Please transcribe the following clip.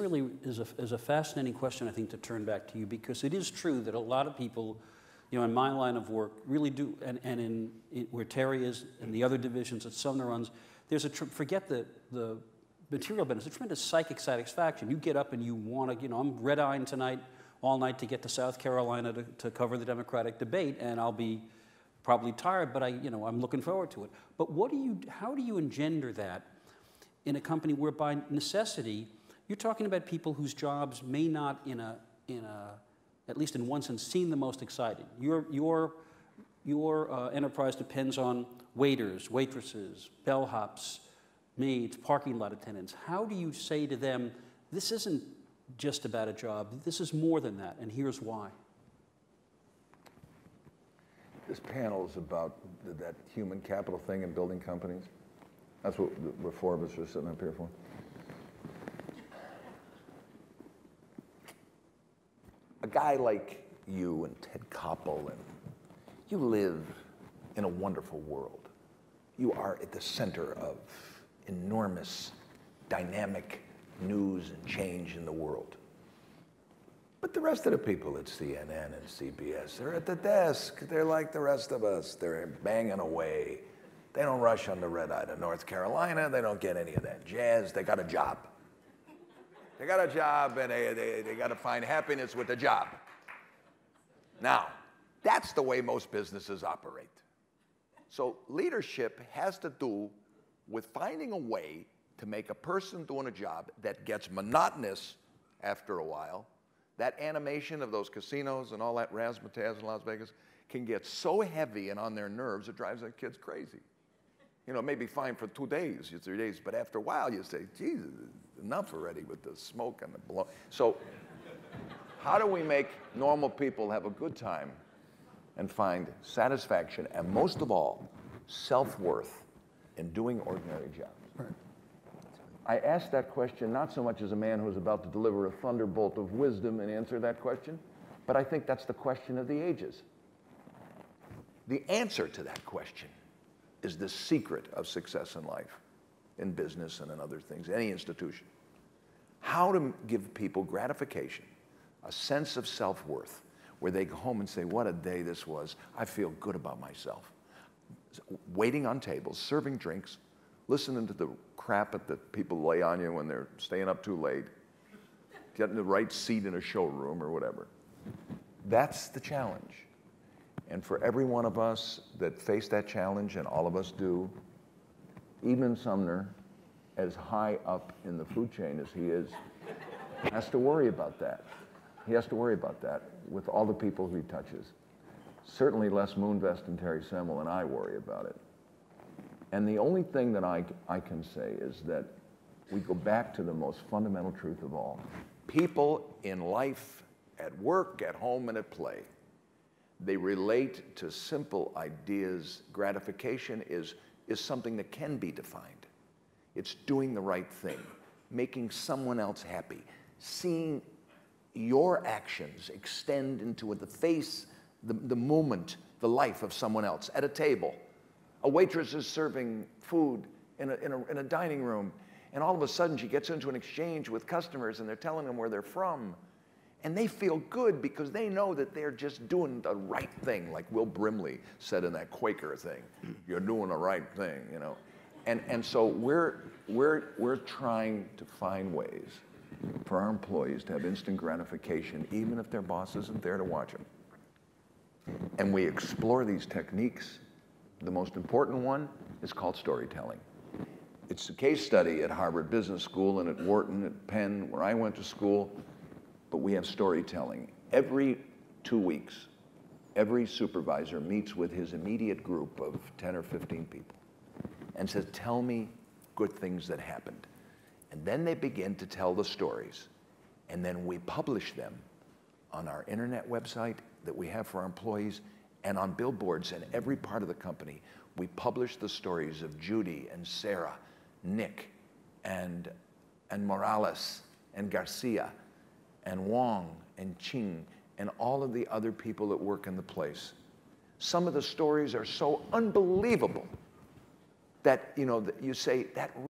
really is a, is a fascinating question, I think, to turn back to you because it is true that a lot of people, you know, in my line of work really do, and, and in, in where Terry is and the other divisions that Sumner runs, there's a, forget the, the material benefits, a tremendous psychic satisfaction. You get up and you want to, you know, I'm red-eyeing tonight all night to get to South Carolina to, to cover the Democratic debate, and I'll be probably tired, but I, you know, I'm looking forward to it. But what do you, how do you engender that in a company where by necessity, you're talking about people whose jobs may not in a, in a, at least in one sense, seem the most exciting. Your, your, your uh, enterprise depends on waiters, waitresses, bellhops, maids, parking lot attendants. How do you say to them, this isn't just about a job, this is more than that, and here's why? This panel is about that human capital thing in building companies. That's what the four of us are sitting up here for. Guy like you and Ted Koppel, and you live in a wonderful world. You are at the center of enormous, dynamic news and change in the world. But the rest of the people at CNN and CBS, they're at the desk. They're like the rest of us. They're banging away. They don't rush on the red eye to North Carolina. They don't get any of that jazz. They got a job. They got a job and they, they, they got to find happiness with the job. Now, that's the way most businesses operate. So leadership has to do with finding a way to make a person doing a job that gets monotonous after a while. That animation of those casinos and all that razzmatazz in Las Vegas can get so heavy and on their nerves it drives their kids crazy. You know, it may be fine for two days, three days, but after a while you say, Jesus, enough already with the smoke and the blow. So, how do we make normal people have a good time and find satisfaction and most of all, self worth in doing ordinary jobs? Right. I ask that question not so much as a man who's about to deliver a thunderbolt of wisdom and answer that question, but I think that's the question of the ages. The answer to that question is the secret of success in life, in business and in other things, any institution. How to give people gratification, a sense of self worth, where they go home and say, What a day this was. I feel good about myself waiting on tables, serving drinks, listening to the crap that the people lay on you when they're staying up too late, getting the right seat in a showroom or whatever. That's the challenge. And for every one of us that face that challenge, and all of us do, even Sumner, as high up in the food chain as he is, has to worry about that. He has to worry about that with all the people he touches. Certainly Les Moonves and Terry Semel and I worry about it. And the only thing that I, I can say is that we go back to the most fundamental truth of all. People in life, at work, at home, and at play, they relate to simple ideas. Gratification is, is something that can be defined. It's doing the right thing, making someone else happy, seeing your actions extend into the face the, the moment, the life of someone else at a table. A waitress is serving food in a, in, a, in a dining room, and all of a sudden she gets into an exchange with customers and they're telling them where they're from. And they feel good because they know that they're just doing the right thing, like Will Brimley said in that Quaker thing. You're doing the right thing, you know. And, and so we're, we're, we're trying to find ways for our employees to have instant gratification, even if their boss isn't there to watch them and we explore these techniques. The most important one is called storytelling. It's a case study at Harvard Business School and at Wharton, at Penn, where I went to school, but we have storytelling. Every two weeks, every supervisor meets with his immediate group of 10 or 15 people and says, Tell me good things that happened. And then they begin to tell the stories. And then we publish them on our internet website that we have for our employees and on billboards in every part of the company. We publish the stories of Judy and Sarah, Nick, and, and Morales, and Garcia, and Wong, and Ching, and all of the other people that work in the place. Some of the stories are so unbelievable that, you know, that you say, that